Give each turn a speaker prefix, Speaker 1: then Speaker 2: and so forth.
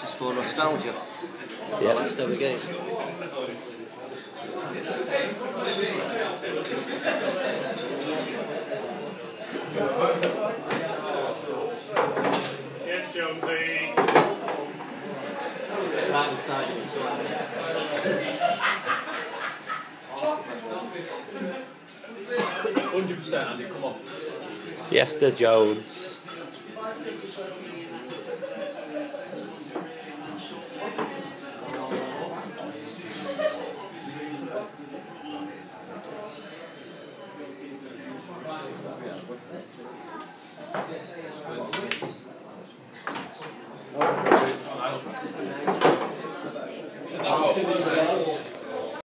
Speaker 1: This is for nostalgia.
Speaker 2: Yeah.
Speaker 1: The last ever game.
Speaker 3: Yes, Jonesy.
Speaker 1: Right inside you, so- uh,
Speaker 3: Hundred percent, Andy. Come on.
Speaker 2: Yes, the Jones.